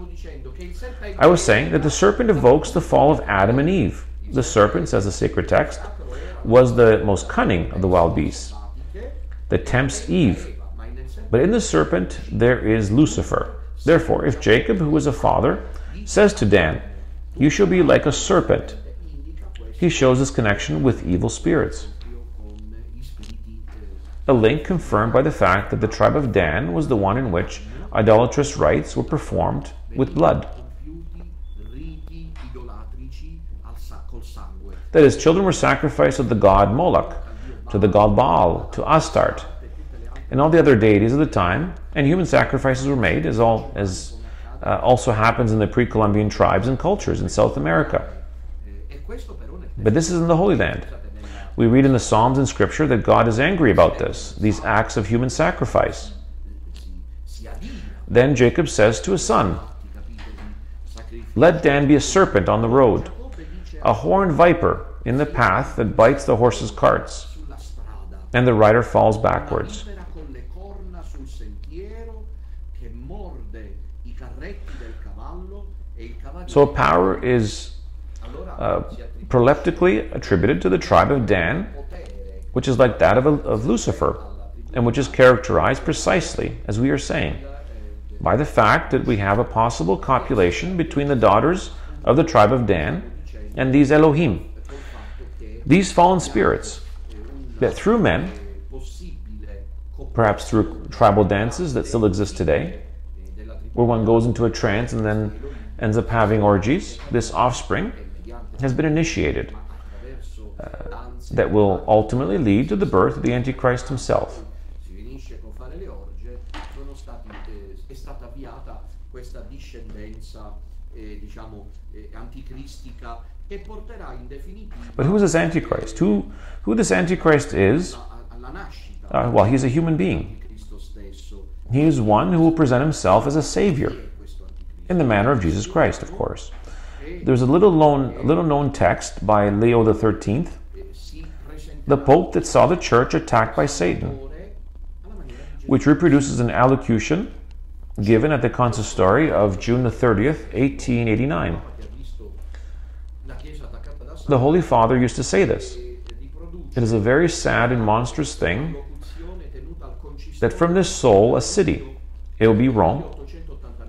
I was saying that the serpent evokes the fall of Adam and Eve. The serpent, says the sacred text, was the most cunning of the wild beasts that tempts Eve. But in the serpent there is Lucifer. Therefore, if Jacob, who was a father, says to Dan, You shall be like a serpent, he shows his connection with evil spirits. A link confirmed by the fact that the tribe of Dan was the one in which idolatrous rites were performed with blood. That is, children were sacrificed to the god Moloch, to the god Baal, to Astarte, and all the other deities of the time, and human sacrifices were made, as, all, as uh, also happens in the pre Columbian tribes and cultures in South America. But this is in the Holy Land. We read in the Psalms and Scripture that God is angry about this, these acts of human sacrifice. Then Jacob says to his son, Let Dan be a serpent on the road, a horned viper in the path that bites the horse's carts, and the rider falls backwards. So power is uh, proleptically attributed to the tribe of Dan, which is like that of, of Lucifer, and which is characterized precisely, as we are saying, by the fact that we have a possible copulation between the daughters of the tribe of Dan and these Elohim, these fallen spirits, that through men, perhaps through tribal dances that still exist today, where one goes into a trance and then ends up having orgies, this offspring has been initiated uh, that will ultimately lead to the birth of the Antichrist himself. But who is this Antichrist? Who, who this Antichrist is? Uh, well, he's a human being. He is one who will present himself as a savior in the manner of Jesus Christ, of course. There's a little known, little known text by Leo XIII, the Pope that saw the church attacked by Satan, which reproduces an allocution given at the consistory of June the 30th, 1889. The Holy Father used to say this. It is a very sad and monstrous thing that from this soul a city, it will be Rome,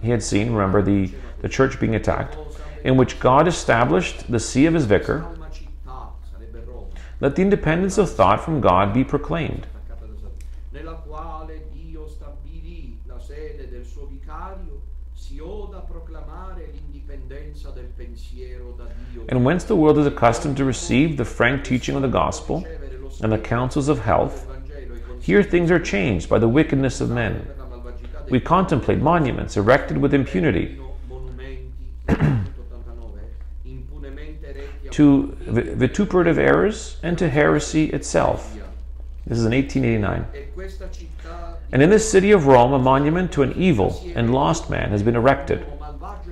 he had seen, remember, the, the church being attacked, in which God established the see of his vicar. Let the independence of thought from God be proclaimed. And whence the world is accustomed to receive the frank teaching of the gospel and the counsels of health, here things are changed by the wickedness of men we contemplate monuments erected with impunity to vituperative errors and to heresy itself. This is in 1889. And in this city of Rome, a monument to an evil and lost man has been erected.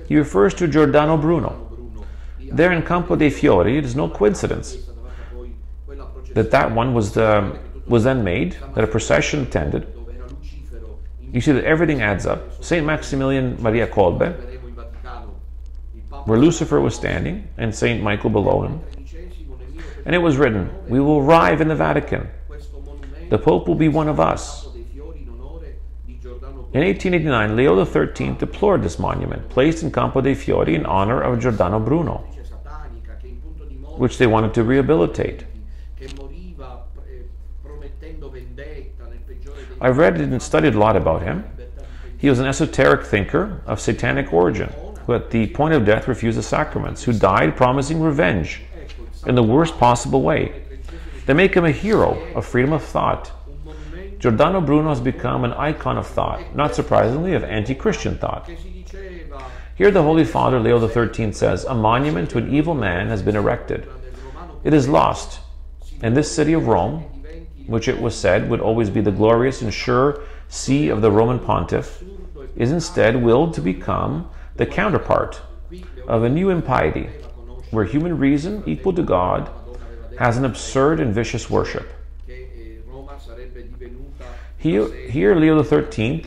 He refers to Giordano Bruno. There in Campo dei Fiori, it is no coincidence that that one was, um, the, was then made, that a procession attended, you see that everything adds up. St. Maximilian Maria Kolbe, where Lucifer was standing and St. Michael below him. And it was written, We will arrive in the Vatican. The Pope will be one of us. In 1889, Leo XIII deplored this monument, placed in Campo dei Fiori in honor of Giordano Bruno, which they wanted to rehabilitate. I've read and studied a lot about him. He was an esoteric thinker of satanic origin, who at the point of death refused the sacraments, who died promising revenge in the worst possible way. They make him a hero of freedom of thought. Giordano Bruno has become an icon of thought, not surprisingly, of anti Christian thought. Here, the Holy Father Leo XIII says, A monument to an evil man has been erected. It is lost. And this city of Rome, which it was said would always be the glorious and sure see of the Roman pontiff, is instead willed to become the counterpart of a new impiety, where human reason, equal to God, has an absurd and vicious worship. here Leo XIII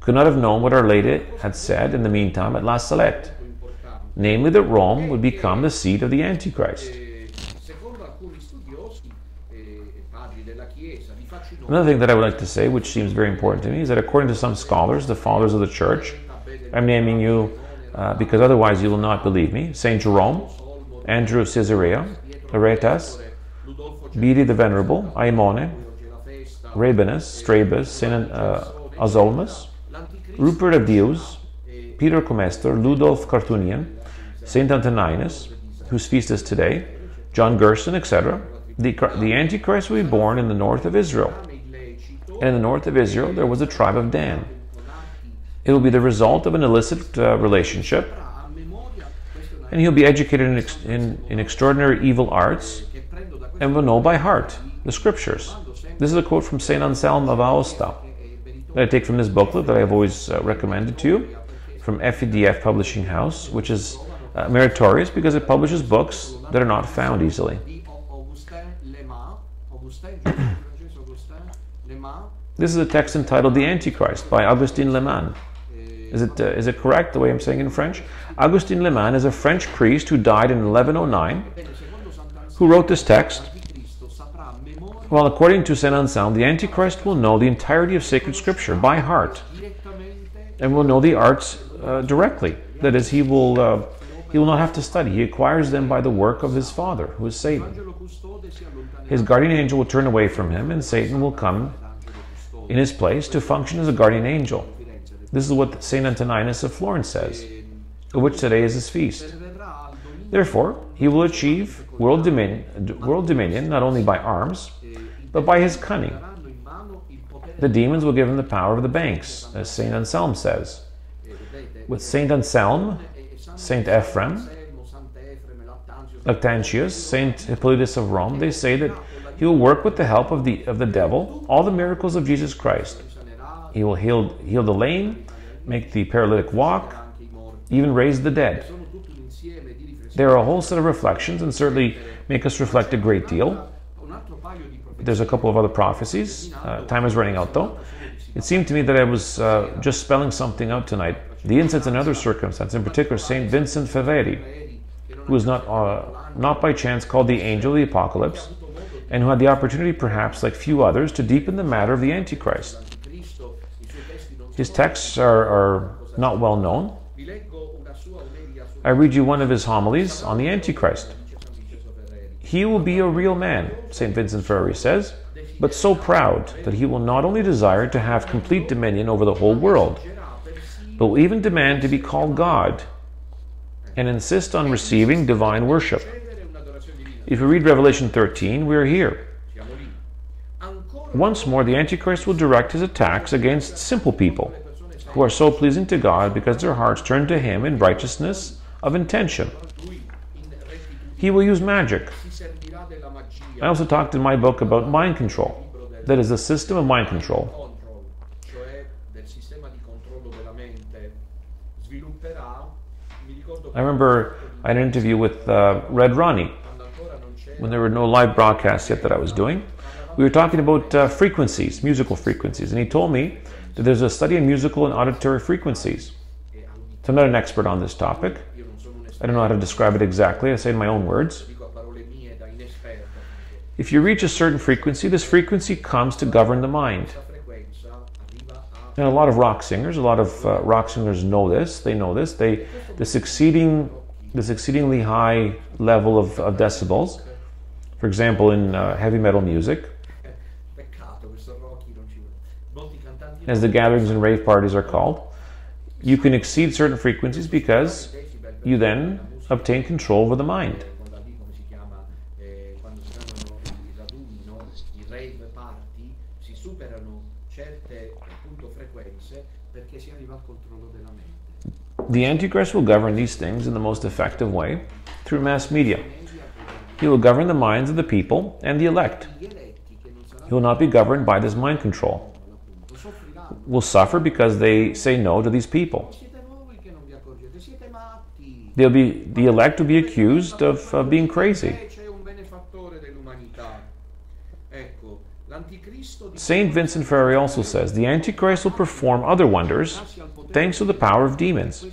could not have known what Our Lady had said in the meantime at La Salette, namely that Rome would become the seat of the Antichrist. Another thing that I would like to say, which seems very important to me, is that according to some scholars, the fathers of the church, I'm naming you uh, because otherwise you will not believe me Saint Jerome, Andrew of Caesarea, Aretas, Bede the Venerable, Aimone, Rabanus, Strabus, Saint uh, Azolmus, Rupert of Deutz, Peter Comestor, Ludolf Carthusian, Saint Antoninus, whose feast is today, John Gerson, etc. The, the Antichrist will be born in the north of Israel. And in the north of Israel, there was a tribe of Dan. It will be the result of an illicit uh, relationship, and he'll be educated in, ex- in, in extraordinary evil arts and will know by heart the scriptures. This is a quote from St. Anselm of Aosta that I take from this booklet that I've always uh, recommended to you from FEDF Publishing House, which is uh, meritorious because it publishes books that are not found easily. This is a text entitled The Antichrist by Augustin Lémann. Is it, uh, is it correct the way I'm saying in French? Augustin Lémann is a French priest who died in 1109 bene, secondo Sant'Anselmo who wrote this text. Well, according to St. Anselm, the Antichrist will know the entirety of sacred scripture by heart and will know the arts uh, directly. That is, he will, uh, he will not have to study. He acquires them by the work of his father, who is Satan. His guardian angel will turn away from him, and Satan will come in his place to function as a guardian angel. This is what St. Antoninus of Florence says, of which today is his feast. Therefore, he will achieve world dominion, world dominion not only by arms, but by his cunning. The demons will give him the power of the banks, as St. Anselm says. With St. Anselm, St. Ephrem, Lactantius, St. Hippolytus of Rome, they say that he will work with the help of the, of the devil all the miracles of Jesus Christ. He will heal, heal the lame, make the paralytic walk, even raise the dead. There are a whole set of reflections and certainly make us reflect a great deal. There's a couple of other prophecies. Uh, time is running out though. It seemed to me that I was uh, just spelling something out tonight. The incense and other circumstance, in particular Saint Vincent Ferrari, who is not, uh, not by chance called the angel of the apocalypse, and who had the opportunity, perhaps like few others, to deepen the matter of the Antichrist. His texts are, are not well known. I read you one of his homilies on the Antichrist. He will be a real man, St. Vincent Ferrari says, but so proud that he will not only desire to have complete dominion over the whole world, but will even demand to be called God and insist on receiving divine worship. If you read Revelation 13, we are here. Once more, the Antichrist will direct his attacks against simple people who are so pleasing to God because their hearts turn to Him in righteousness of intention. He will use magic. I also talked in my book about mind control. That is the system of mind control. I remember an interview with uh, Red Ronnie when there were no live broadcasts yet that I was doing. We were talking about uh, frequencies, musical frequencies, and he told me that there's a study in musical and auditory frequencies. So I'm not an expert on this topic. I don't know how to describe it exactly. I say in my own words. If you reach a certain frequency, this frequency comes to govern the mind. And a lot of rock singers, a lot of uh, rock singers know this. They know this. They this exceeding this exceedingly high level of, of decibels. For example, in uh, heavy metal music, as the gatherings and rave parties are called, you can exceed certain frequencies because you then obtain control over the mind. The Antichrist will govern these things in the most effective way through mass media. He will govern the minds of the people and the elect. He will not be governed by this mind control. Will suffer because they say no to these people. They'll be the elect will be accused of uh, being crazy. Saint Vincent Ferrari also says the Antichrist will perform other wonders thanks to the power of demons.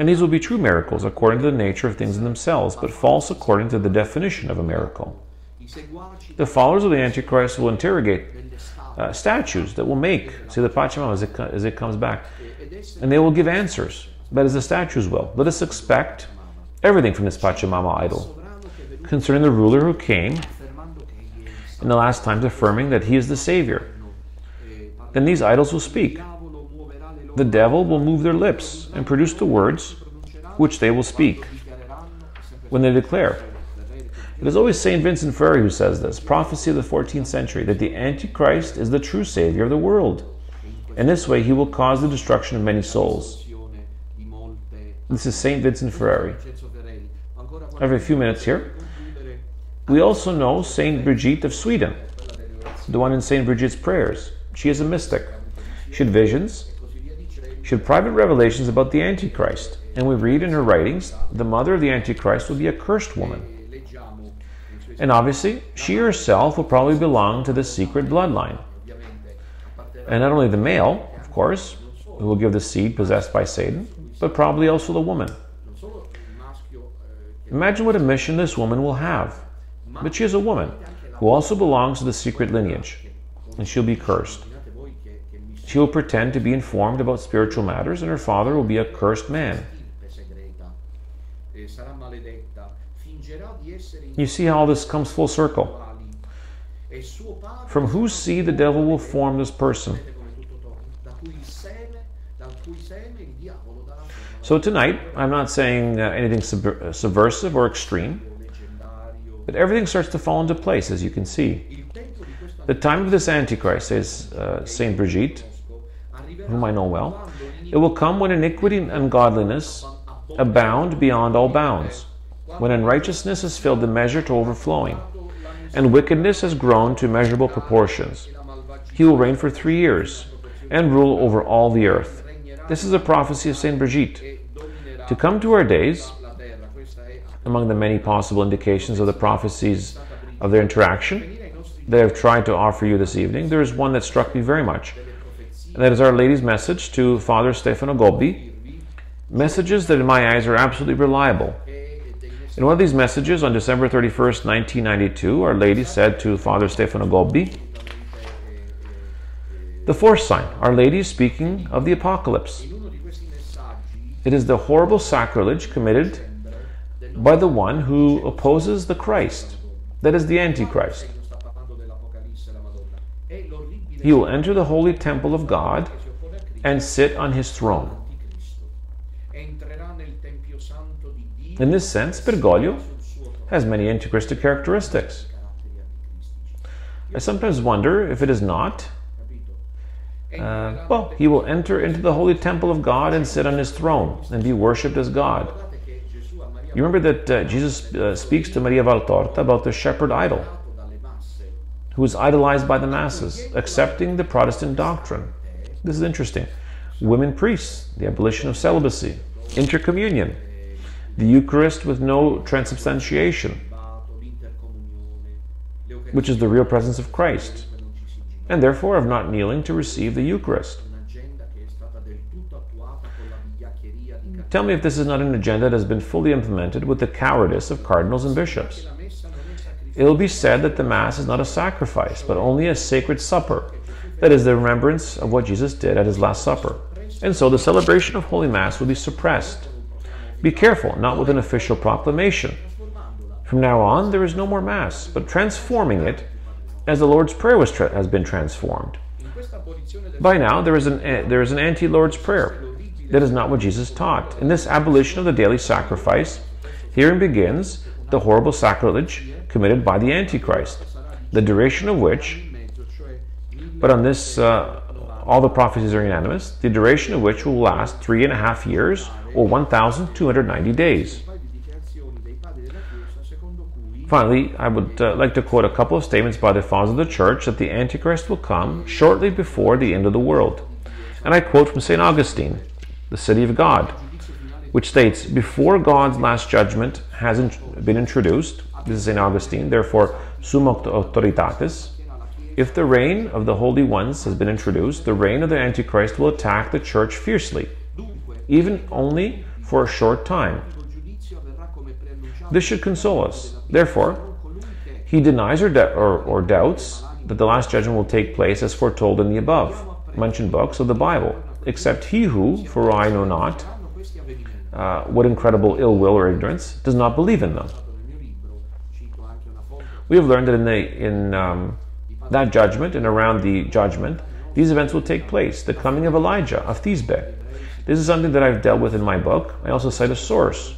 And these will be true miracles according to the nature of things in themselves, but false according to the definition of a miracle. The followers of the Antichrist will interrogate uh, statues that will make, see the Pachamama as it, as it comes back, and they will give answers, but as the statues will. Let us expect everything from this Pachamama idol concerning the ruler who came in the last times, affirming that he is the Savior. Then these idols will speak. The devil will move their lips and produce the words which they will speak when they declare. It is always St. Vincent Ferrari who says this, prophecy of the 14th century, that the Antichrist is the true Savior of the world. In this way, he will cause the destruction of many souls. This is St. Vincent Ferrari. A few minutes here. We also know St. Brigitte of Sweden, the one in St. Bridget's prayers. She is a mystic. She had visions, had private revelations about the Antichrist. And we read in her writings, the mother of the Antichrist will be a cursed woman. And obviously, she herself will probably belong to the secret bloodline. And not only the male, of course, who will give the seed possessed by Satan, but probably also the woman. Imagine what a mission this woman will have. But she is a woman who also belongs to the secret lineage, and she'll be cursed. She will pretend to be informed about spiritual matters, and her father will be a cursed man. You see how this comes full circle. From whose seed the devil will form this person. So tonight, I'm not saying uh, anything subver- uh, subversive or extreme, but everything starts to fall into place, as you can see. The time of this Antichrist, says uh, Saint Brigitte, whom I know well, it will come when iniquity and ungodliness abound beyond all bounds, when unrighteousness has filled the measure to overflowing, and wickedness has grown to measurable proportions. He will reign for three years and rule over all the earth. This is a prophecy of Saint Brigitte. To come to our days, among the many possible indications of the prophecies of their interaction that I've tried to offer you this evening, there is one that struck me very much. That is Our Lady's message to Father Stefano Gobbi. Messages that, in my eyes, are absolutely reliable. In one of these messages on December 31st, 1992, Our Lady said to Father Stefano Gobbi, The fourth sign, Our Lady is speaking of the apocalypse. It is the horrible sacrilege committed by the one who opposes the Christ, that is the Antichrist. He will enter the holy temple of God and sit on his throne. In this sense, Bergoglio has many antichristic characteristics. I sometimes wonder if it is not. Uh, well, he will enter into the holy temple of God and sit on his throne and be worshipped as God. You remember that uh, Jesus uh, speaks to Maria Valtorta about the shepherd idol, who is idolized by the masses, accepting the Protestant doctrine. This is interesting. Women priests, the abolition of celibacy, intercommunion, the Eucharist with no transubstantiation, which is the real presence of Christ, and therefore of not kneeling to receive the Eucharist. Tell me if this is not an agenda that has been fully implemented with the cowardice of cardinals and bishops. It will be said that the Mass is not a sacrifice, but only a sacred supper, That is the remembrance of what Jesus did at his Last Supper. And so the celebration of Holy Mass will be suppressed. Be careful, not with an official proclamation. From now on, there is no more Mass, but transforming it as the Lord's Prayer was tra- has been transformed. By now, there is an, eh, there is an anti Lord's Prayer. That is not what Jesus taught. In this abolition of the daily sacrifice, herein begins the horrible sacrilege committed by the Antichrist, the duration of which, but on this, uh, all the prophecies are unanimous, the duration of which will last three and a half years or 1,290 days. Finally, I would uh, like to quote a couple of statements by the fathers of the church that the Antichrist will come shortly before the end of the world. And I quote from St. Augustine, the city of God, which states, Before God's last judgment has in- been introduced, this is St. Augustine, therefore, summa autoritatis, if the reign of the holy ones has been introduced, the reign of the Antichrist will attack the church fiercely, even only for a short time. This should console us. Therefore, he denies or, or, or doubts that the last judgment will take place as foretold in the above mentioned books of the Bible, except he who, for I know not, uh, what incredible ill will or ignorance, does not believe in them. We have learned that in, the, in um, that judgment and around the judgment, these events will take place. The coming of Elijah of Thisbe. This is something that I've dealt with in my book. I also cite a source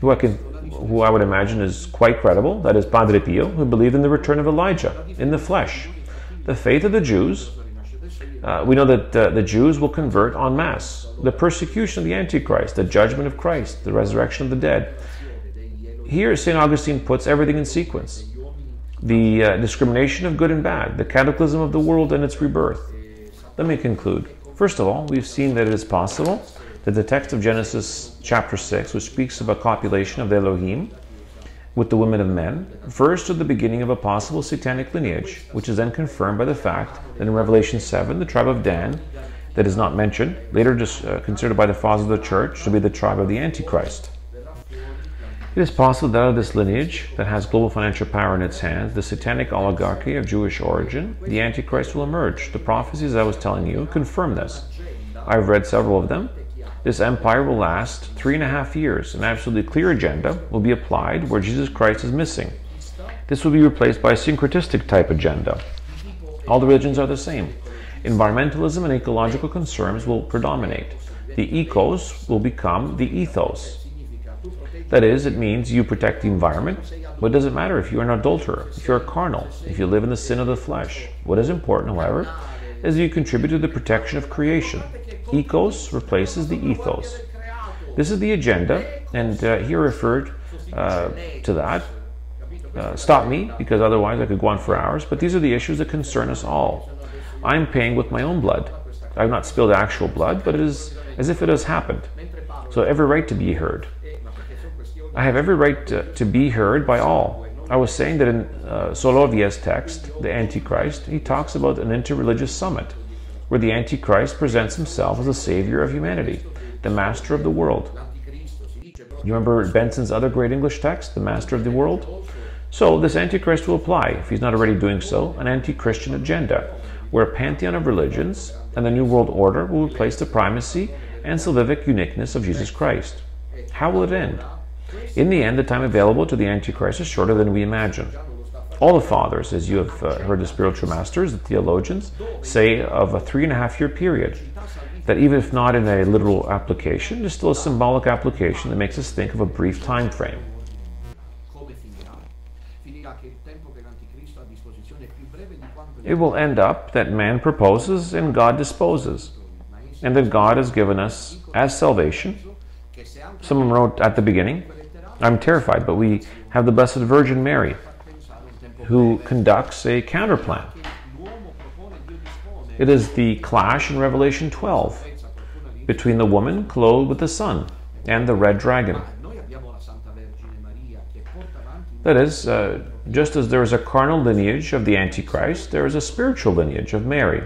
who I can, who I would imagine is quite credible. That is Padre Pio, who believed in the return of Elijah in the flesh. The faith of the Jews. Uh, we know that uh, the Jews will convert en masse. The persecution of the Antichrist, the judgment of Christ, the resurrection of the dead. Here, St. Augustine puts everything in sequence the uh, discrimination of good and bad, the cataclysm of the world and its rebirth. Let me conclude. First of all, we've seen that it is possible that the text of Genesis chapter 6, which speaks of a copulation of the Elohim with the women of men, refers to the beginning of a possible satanic lineage, which is then confirmed by the fact that in Revelation 7, the tribe of Dan, that is not mentioned, later just uh, considered by the fathers of the church to be the tribe of the Antichrist. It is possible that out of this lineage, that has global financial power in its hands, the satanic oligarchy of Jewish origin, the Antichrist will emerge. The prophecies I was telling you confirm this. I've read several of them. This empire will last three and a half years. An absolutely clear agenda will be applied where Jesus Christ is missing. This will be replaced by a syncretistic type agenda. All the religions are the same. Environmentalism and ecological concerns will predominate. The ecos will become the ethos. That is, it means you protect the environment. What does it matter if you're an adulterer, if you're a carnal, if you live in the sin of the flesh? What is important, however, is you contribute to the protection of creation. Ecos replaces the ethos. This is the agenda, and uh, here referred uh, to that. Uh, stop me, because otherwise I could go on for hours, but these are the issues that concern us all. I'm paying with my own blood. I've not spilled actual blood, but it is as if it has happened. So every right to be heard. I have every right to, to be heard by all. I was saying that in uh, text, The Antichrist, he talks about an interreligious summit where the Antichrist presents himself as the savior of humanity, the master of the world. You remember Benson's other great English text, The Master of the World? So, this Antichrist will apply, if he's not already doing so, an anti Christian agenda, where a pantheon of religions and the New World Order will replace the primacy and salvific uniqueness of Jesus Christ. How will it end? In the end, the time available to the Antichrist is shorter than we imagine. All the fathers, as you have uh, heard the spiritual masters, the theologians, say of a three and a half year period. That even if not in a literal application, there's still a symbolic application that makes us think of a brief time frame. It will end up that man proposes and God disposes, and that God has given us as salvation. Someone wrote at the beginning, I'm terrified, but we have the Blessed Virgin Mary who conducts a counterplan. It is the clash in Revelation 12 between the woman clothed with the sun and the red dragon. That is, uh, just as there is a carnal lineage of the Antichrist, there is a spiritual lineage of Mary,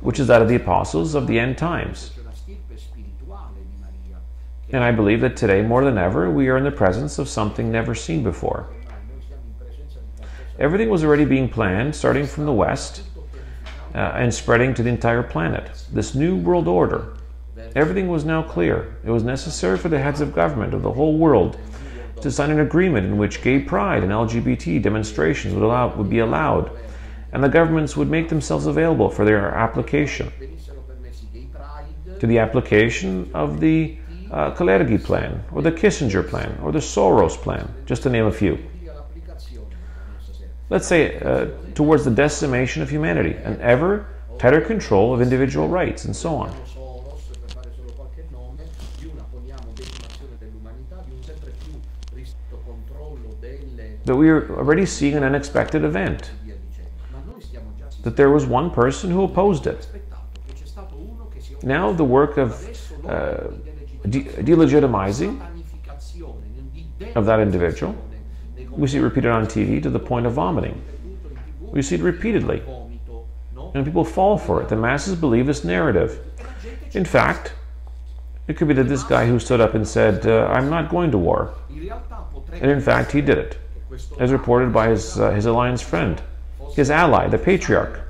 which is that of the apostles of the end times. And I believe that today, more than ever, we are in the presence of something never seen before. Everything was already being planned, starting from the West, uh, and spreading to the entire planet. This new world order. Everything was now clear. It was necessary for the heads of government of the whole world to sign an agreement in which gay pride and LGBT demonstrations would, allow, would be allowed, and the governments would make themselves available for their application to the application of the uh, Kalergi plan, or the Kissinger plan, or the Soros plan, just to name a few. Let's say uh, towards the decimation of humanity, an ever tighter control of individual rights, and so on. That we are already seeing an unexpected event, that there was one person who opposed it. Now the work of uh, de- delegitimizing of that individual, we see it repeated on TV to the point of vomiting. We see it repeatedly, and people fall for it. The masses believe this narrative. In fact, it could be that this guy who stood up and said, uh, I'm not going to war, and in fact he did it, as reported by his, uh, his alliance friend, his ally, the patriarch,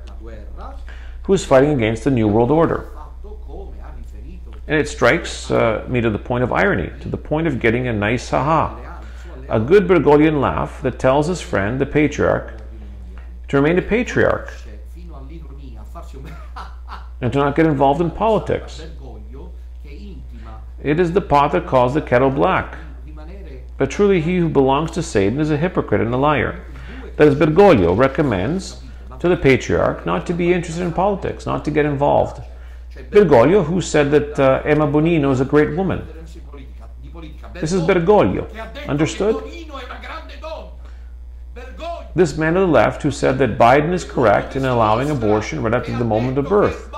who is fighting against the New World Order. And it strikes uh, me to the point of irony, to the point of getting a nice haha, a good Bergoglian laugh that tells his friend, the patriarch, to remain a patriarch and to not get involved in politics. It is the pot that calls the kettle black. But truly, he who belongs to Satan is a hypocrite and a liar. That is, Bergoglio recommends to the patriarch not to be interested in politics, not to get involved. Bergoglio, who said that uh, Emma Bonino is a great woman. This is Bergoglio. Understood? This man to the left who said that Biden is correct in allowing abortion right up to the moment of birth.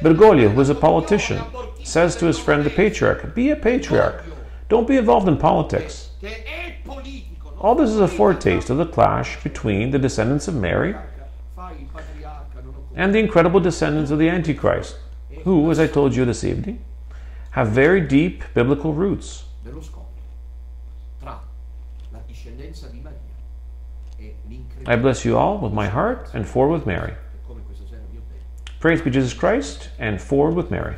Bergoglio, who is a politician, says to his friend the patriarch, Be a patriarch. Don't be involved in politics. All this is a foretaste of the clash between the descendants of Mary and the incredible descendants of the Antichrist, who, as I told you this evening, have very deep biblical roots. dello scontro tra la discendenza di Maria I bless you all with my heart and forward with Mary. come questa sera vi ho detto. Praise be Jesus Christ and forward with Mary.